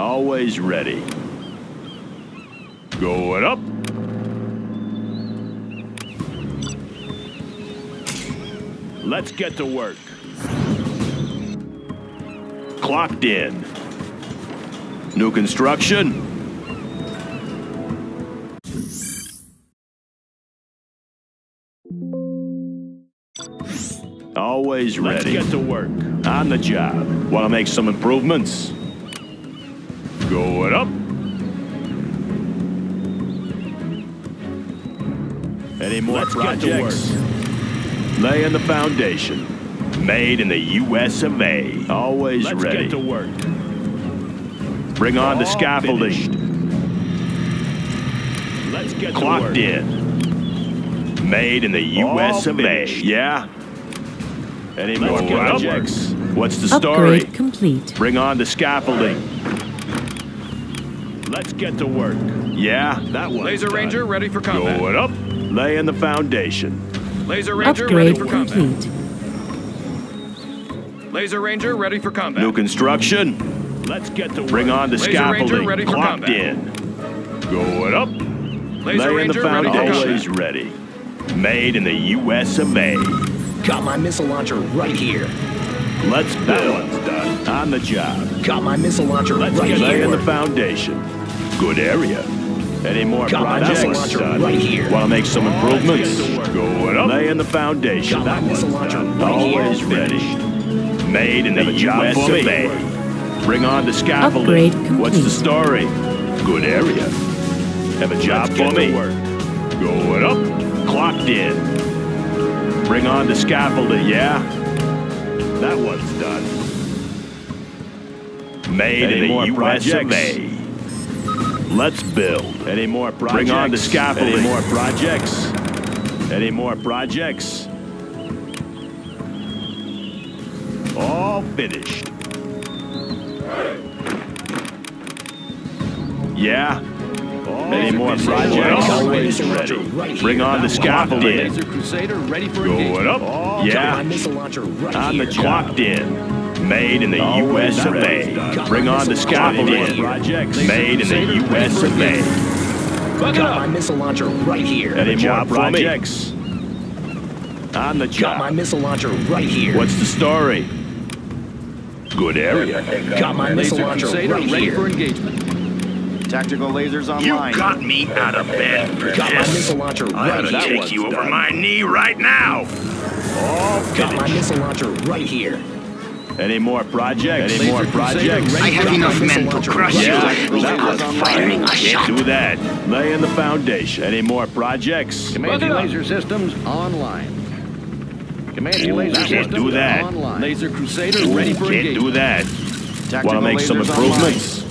Always ready. Going up. Let's get to work. Clocked in. New construction. Always ready. Let's get to work. On the job. Want to make some improvements? Going up. Any more Let's projects? Laying the foundation. Made in the U.S. of A. Always Let's ready. Let's get to work. Bring on All the scaffolding. Finished. Let's get Clocked in. Made in the U.S. All of finished. A. Yeah? Any more projects? What's the story? Upgrade complete. Bring on the scaffolding. Let's get to work. Yeah, that one. Laser done. Ranger ready for combat. Going up, laying the foundation. Laser Ranger Upgrade ready for complete. combat. Laser Ranger ready for combat. New construction. Let's get to work. Bring on the Laser scaffolding. Ranger ready for Clocked combat. in. Going up, Laser laying Ranger the ready for foundation. combat. Always ready. Made in the U.S. of A. Got my missile launcher right here. Let's build. That one's done. On the job. Got my missile launcher Let's right get here. laying the foundation. Good area. Any more Got projects? right here. Want to make some improvements? Going up. Laying the foundation. Got my missile launcher right Always here. ready. Made in the job U.S. for of. A. Bring on the scaffolding. What's the story? Good area. Have a job Let's for me. Going up. Clocked in. Bring on the scaffolding. Yeah. That one's done. Made Any in the more U.S. of projects? A. Let's build. Any more projects? Bring on the scaffolding. Any more projects? Any more projects? All finished. Yeah. Any more projects? Always missile ready. right. Bring on the scaffolding. Laser Crusader ready for Going up. Got my Yeah. missile launcher right On the clocked in. Made in the Always U.S. of ready. A. Bring on the scaffolding. Projects. Made in the U.S. of A. Buck it Got my missile launcher right here. Any more job for me. projects? On the job. Got my missile launcher right here. What's the story? Good area. Got my missile launcher Crusader right ready here. for engagement. Tactical lasers online. You got me out of bed for Got my missile launcher right to take you over my knee right now. All Got my missile launcher right here. Any more projects? Any more projects? I have enough men to crush right you Yeah. without firing a Can't shot. do that. Laying the foundation. Any more projects? Command laser systems online. Comanche Ooh, laser can't systems do that. online. Laser Crusader ready for Can't engagement. do that. Want to make some lasers improvements?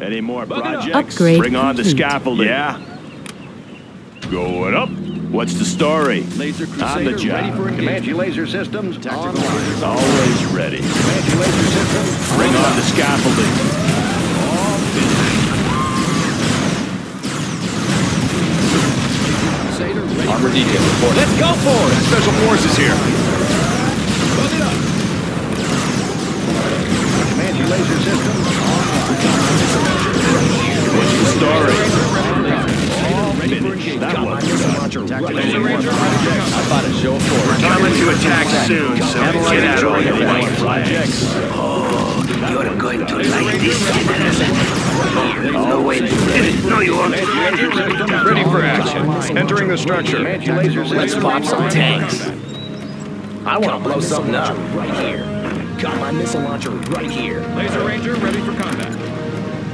Any more Buck it up. projects? Upgrade Bring on the scaffolding. Yeah. Going up. What's the story? Laser On the Crusader ready job. for. Comanche laser systems Tactical online. lasers Always ready. Comanche laser systems Bring online. on the scaffolding. All finished. Crusader Armor detail engagement. report. Let's go for it. Special forces here. Buck it up. Comanche laser systems online. What's the story? All ready for engagement. That Got my one's missile done. launcher right Laser here. Ranger ready for combat. How about a show of force? Coming to attack soon, so get out of Any the more way. projects? Oh, you're going to like this, General. No, wait. Didn't know you. Ready for action. Entering the structure. Let's pop some tanks. I want to blow something up. right here. Got my missile launcher right here. Laser Ranger ready for combat.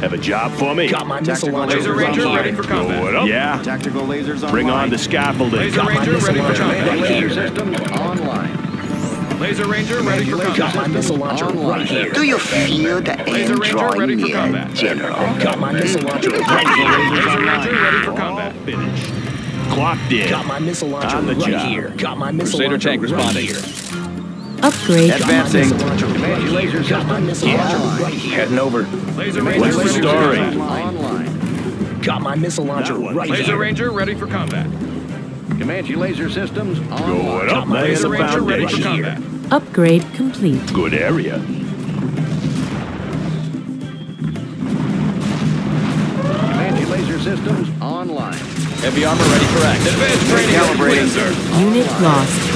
Have a job for me? Got my missile Tactical launcher Laser right Ranger ready here. for combat. Going up. Yeah. Tactical lasers online. Bring on the scaffolding. Laser Got Ranger ready for combat. right Laser here. systems online. Laser Ranger ready for combat. Got my missile launcher right here. Do you feel the Laser end Ranger ready drawing for near. General? Got my missile launcher right here. Laser Ranger ready for combat. finished. Clocked in. Got my missile launcher On the right job. here. Got my missile Crusader launcher tank right responding. here upgrade. Advancing. Laser Heading over. What's the story? Online. Got my missile launcher right here. Laser. Ranger ready for combat. Comanche laser systems Going up. Nice foundation. combat. upgrade complete. Good area. Comanche laser systems online. Heavy armor ready for action. Advanced training. Calibrating, sir. Unit lost.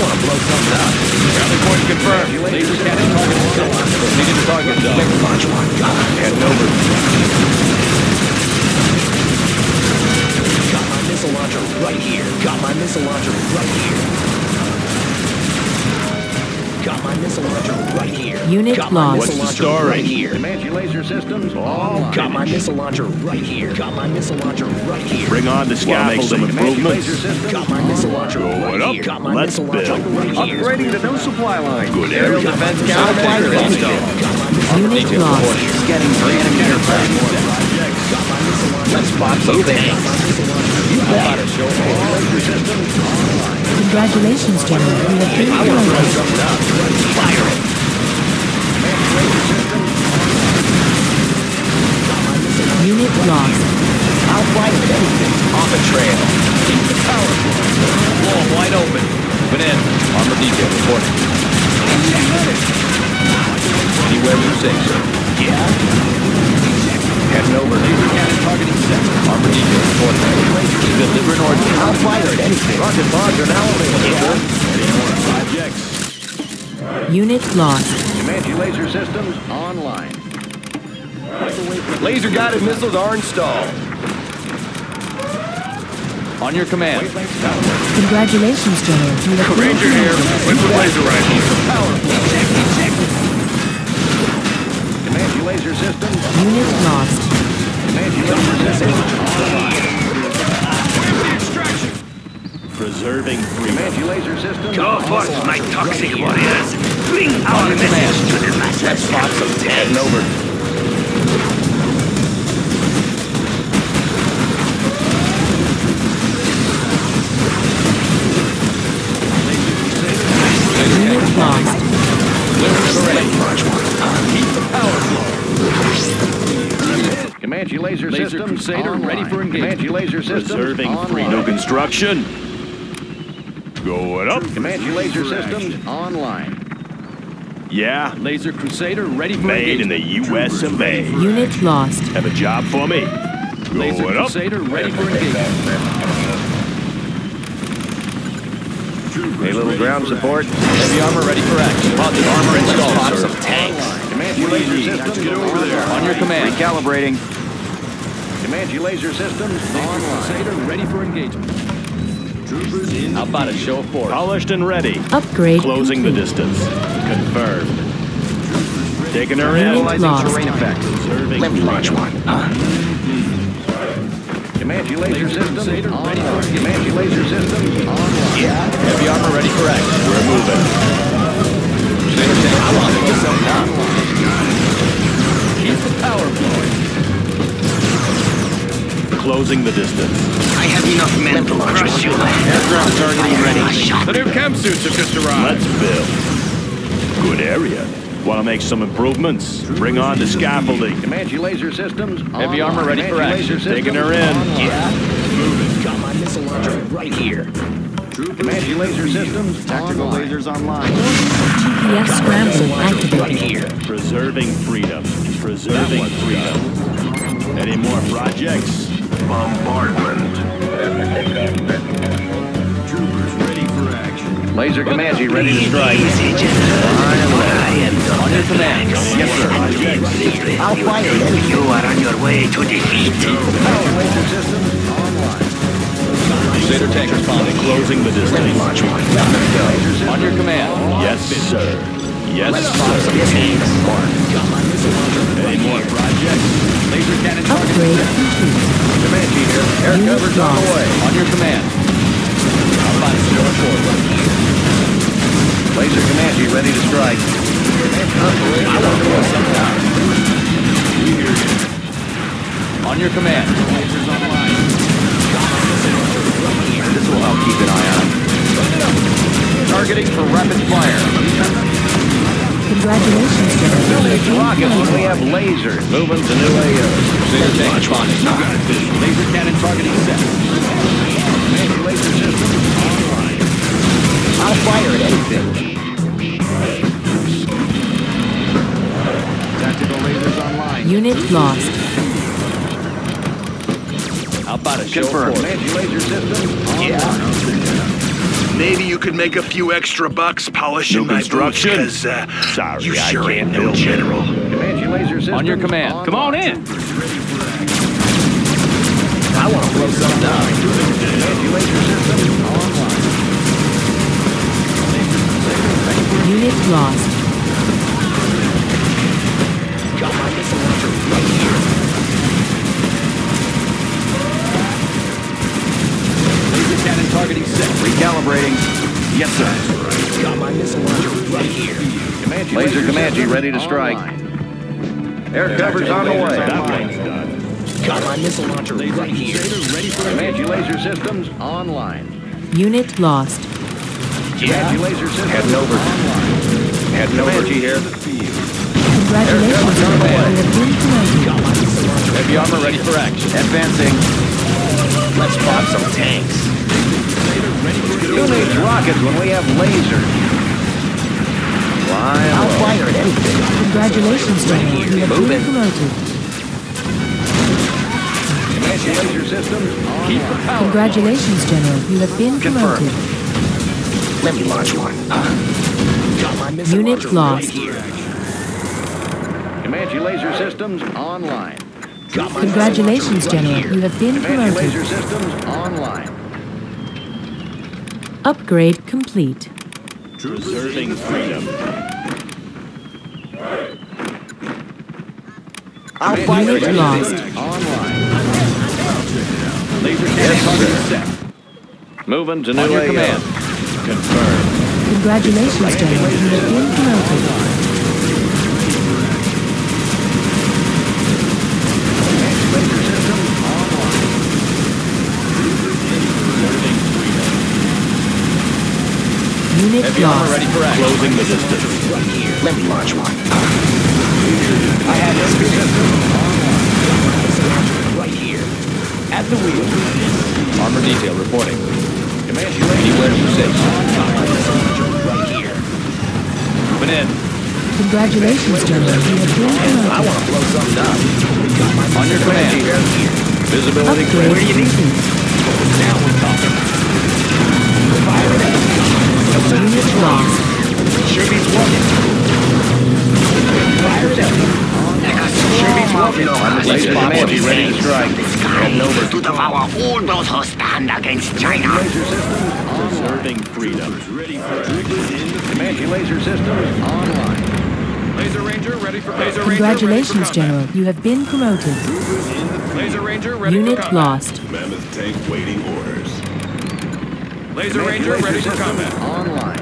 Want to blow something up. Rally point confirmed. Laser cannon target. Proceeding to target zone. Launch one. Heading over. Unit Got my lost. What's the story? right here. Comanche laser systems online. Got my missile launcher right here. Got my missile launcher right here. Bring on the Wanna make some scaffolding. Comanche improvements. laser Got my missile launcher Going right up. here. Got my Let's missile launcher build. right here. Upgrading to no supply line. Good Aerial defense I'll counter installed. installed. Got my missile Unit lost. Getting three enemy aircraft. Got my missile launcher. Let's spot some things. Got my missile launcher. You got it. Congratulations, General. You have been I want to blow promoted. Fire it. Unit lost. I'll fly it with anything. On the trail. Keep the power. Wall wide open. Moving in. Armor detail reporting. Anywhere you say, sir. Yeah. Heading over. Laser cannon targeting set. Armor detail reporting. Delivering orders. I'll fire at anything. Rocket pods are now available. Projects. Unit lost. Comanche laser systems online. Laser guided missiles are installed. On your command. Congratulations, General. You Ranger here. With the laser rifle. Comanche laser systems. Unit lost. Comanche laser systems online. Preserving freedom. Comanche laser systems Go forth, my toxic warriors. Bring our message to the masses. Spot some Heading tanks. over. Unit lost. Keep the power flow. Comanche laser, Laser systems Crusader ready for engagement. Comanche laser systems Preserving online. freedom. New construction. Going up. Comanche laser systems online. Yeah. Laser Crusader ready for Made in the U.S. of A. Unit lost. Have a job for me. Laser Going up. Crusader ready for engagement. Hey, little ground support. Heavy armor ready for action. Composite armor Spot installed, some sir. tanks. Comanche laser systems Get over there. On your command. Recalibrating. Comanche laser systems online. Crusader ready for engagement. How about a show of force? Polished and ready. Upgrade Closing the distance. Confirmed. Taking her in. Analyzing terrain effects. Preserving Let me launch one. Comanche laser Laser systems Crusader ready for Comanche laser systems online. yeah. Heavy armor ready for action. We're moving. I want to blow something up. Keep the power flowing. Closing the distance. I have enough men to crush you. Aircraft targeting ready. The new chem suits have just arrived. Let's build. Good area. Want to make some improvements? Bring on the scaffolding. Comanche laser systems Heavy armor ready for action. Taking her in. online. Yeah. Got my missile launcher right here. Comanche laser systems Tactical online. lasers online. GPS scramble Right activated. here. Preserving freedom. Preserving freedom. Any more projects? Bombardment. Troopers ready for action. Laser Comanche ready to strike. Easy, General. I am the On your command. Yes, sir. I'll fire at anything. You are on your way to defeat. Power laser systems online. Crusader tank responding. Closing the distance. Launch one. On your command. Yes, sir. Yes, Spot sir. tanks. Got my missile launcher Any more projects? Laser cannon targeting Upgrade set. complete. Comanche here. Air Unit cover's on the way. On your command. How about a show of force? Laser Comanche ready to strike. I want to blow something up. On your command. This will help keep an eye on. Targeting for rapid fire. Congratulations, General. You have Rockets when we have lasers. Moving to new AO. Crusader tank responding. Laser cannon targeting set. Comanche laser systems online. I'll fire at anything. Tactical lasers online. Unit lost. How about a show Confirm. force? Comanche laser systems online. Maybe you could make a few extra bucks polishing New my boots, construction? 'cause, uh, Sorry, you I can't ain't no build general. Comanche laser systems On your command. Come on in. I want to blow something up. Comanche laser systems online. Unit lost. Cannon targeting set. Recalibrating. Yes, sir. Got my missile launcher right here. Comanche laser Comanche ready to strike. Air cover's on the way. That one's done. Got my missile launcher right here. Comanche laser systems online. Unit lost. Comanche laser systems heading over. Heading over. Comanche here. Congratulations, you have been promoted. Got my missile launcher. Heavy armor ready for action. Advancing. Let's pop some tanks. Who needs rockets when we have lasers? Flying I'll low. fire at anything. Congratulations, General. You have been promoted. Comanche laser systems online. Congratulations, General. You have been Confirmed. promoted. Let me launch one. Uh, got my Unit lost. right here. Comanche laser systems online. Got my Congratulations, General. right You have been Comanche promoted. laser systems online. Upgrade complete. Preserving freedom. I'll fire at Unit anything. lost. Online. Laser cannon set. Moving to new On your AO. command. Confirmed. Congratulations, General. You have been promoted. Unit Heavy lost. ready for action. Closing the distance. Right here. Let me launch one. I have this Right here. at the wheel. Armor detail reporting. Comanche laser Anywhere you say. Right here. Moving in. Congratulations, General. You have been I want to blow something up. On your command. Visibility Upgrade clear. complete. Now we're talking. Fire it Unit lost. Sure beats working. Up. Sure beats working. Laser Comanche ready to strike. Heading over to devour all those who stand against China. Laser systems online. Preserving. Comanche laser systems online. Laser Ranger ready for Laser Congratulations, General. You have been promoted. Laser Ranger ready Unit for lost. Mammoth tank waiting orders. Laser Ranger ready for combat. online.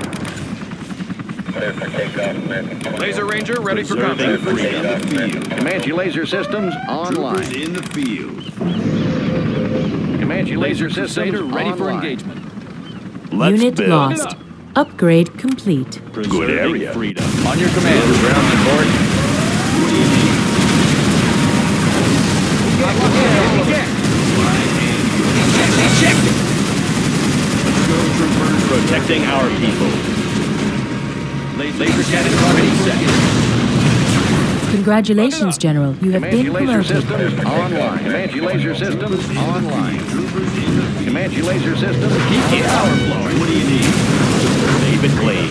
Laser Ranger ready for Preserving combat. freedom. Comanche laser systems online. in the field. Comanche laser systems ready for engagement. Let's Unit build. lost. Upgrade complete. Preserving area. freedom. On your command. Ground support. Protecting our people. Laser cannon targeting set. Congratulations, General. You have Comanche been laser systems online. Comanche laser systems online. Comanche laser systems Keep power flowing. What do you need? Safe and clean.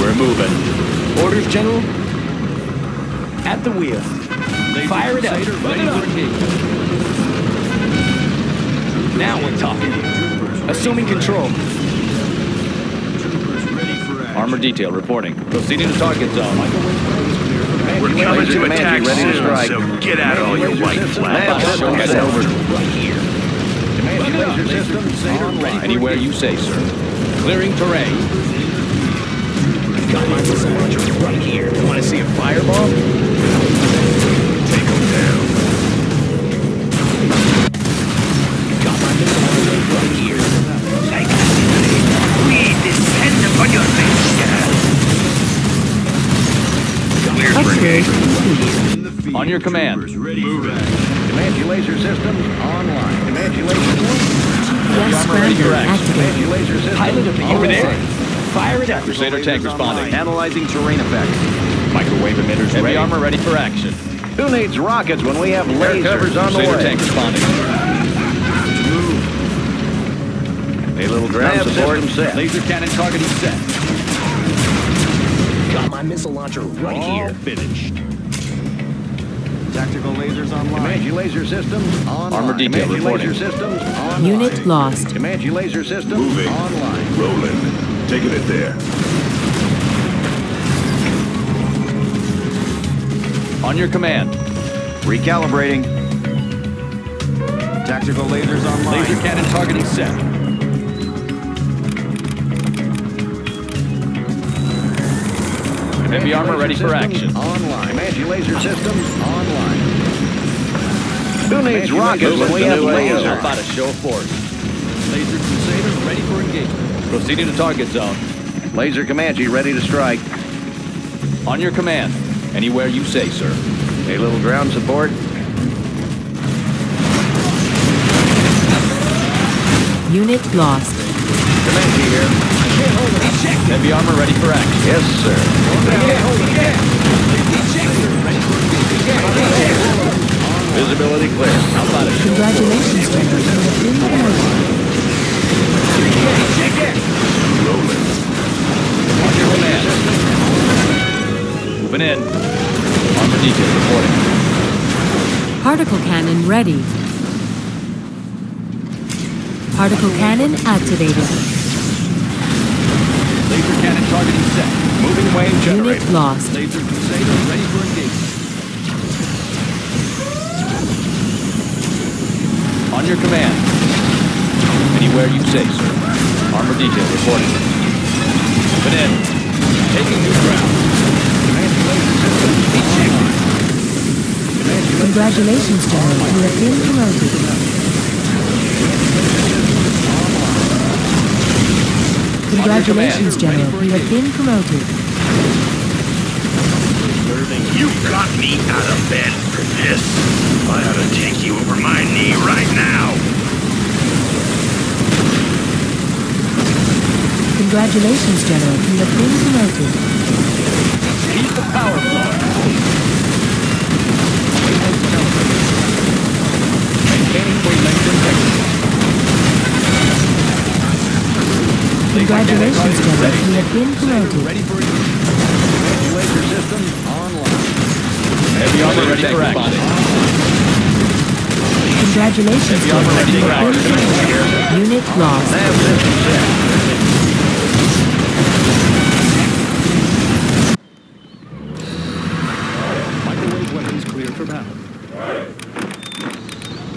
We're moving. Orders, General? At the wheel. Fire it up. Crusader ready for. Now we're talking. Assuming control. Armor detail reporting. Proceeding to target zone. We're coming to attack ready to soon, so get out all your white systems flags. online. Heading over. Right here. Comanche laser systems Ready online. Anywhere you say, sir. Clearing terrain. Got my missile launcher right here. You Want to see a fireball? Complete. On your command. Comanche laser systems online. Comanche laser GPS ready for action. Comanche laser systems Pilot of the online. USA. Fire it up. Crusader tank responding. Analyzing terrain effects. Microwave emitters Heavy ready. armor ready for action. Who needs rockets when we have Air lasers on the way? tank responding. A little ground Nav support system set. Laser cannon targeting set. Got my missile launcher right All here. finished. Tactical lasers online. Comanche laser systems online. Armor detail Comanche reporting. laser systems online. Unit lost. Comanche laser systems Moving. online. Rolling. Taking it there. On your command. Recalibrating. Tactical lasers online. Laser cannon targeting set. Heavy armor ready for action. Online. Comanche laser systems online. Who needs Comanche rockets laser when we system have away. How lasers? about a show of force? Laser Crusader ready for engagement. Proceeding to target zone. Laser Comanche ready to strike. On your command. Anywhere you say, sir. A little ground support. Unit lost. Comanche here. Heavy armor ready for action. Yes, sir. Visibility clear. How about a show of force? Congratulations, General. You have been promoted. On your command. Moving in. Armor detail reporting. Particle cannon ready. Particle cannon activated. Laser cannon targeting set. Moving wave generator. Unit lost. Laser Crusader ready for engagement. On your command. Anywhere you say, sir. Armor detail reporting. Moving in. Taking new ground. Congratulations, General. You have been promoted. Congratulations, General. You have been promoted. You got me out of bed for this. I ought to take you over my knee right now. Congratulations, General. You have been promoted. Keep the power flowing. Maintaining wavelength Congratulations, General. You have been promoted. Ready for Laser systems online. heavy armor ready for action. Congratulations, Heavy armor General. ready You for have been action. promoted. Unit lost. Nav system set. Microwave weapons cleared for battle.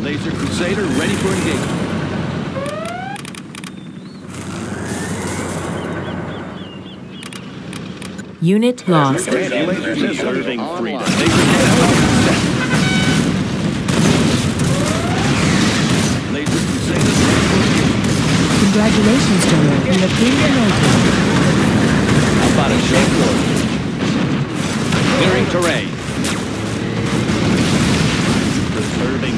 Laser Crusader ready for engagement. Unit lost. Comanche laser systems Preserving online. freedom. Laser cannon targeting set. Laser Crusader ready for lost. Congratulations, General. You have been promoted. How about a force? Clearing terrain. Preserving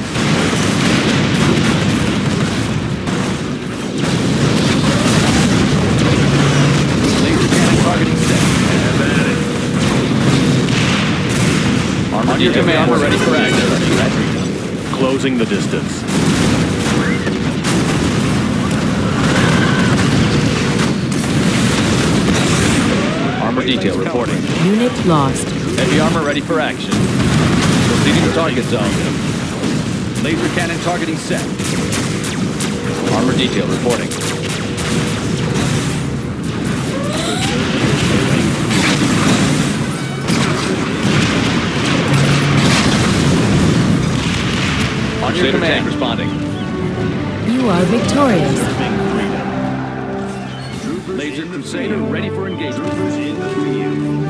Laser cannon targeting set. On your command, we're ready for action. Closing the distance. Armor detail reporting. Unit lost. Heavy armor ready for action. Proceeding to target zone. Laser cannon targeting set. Armor detail reporting. On your command, responding. You are victorious. Laser Crusader ready for engagement.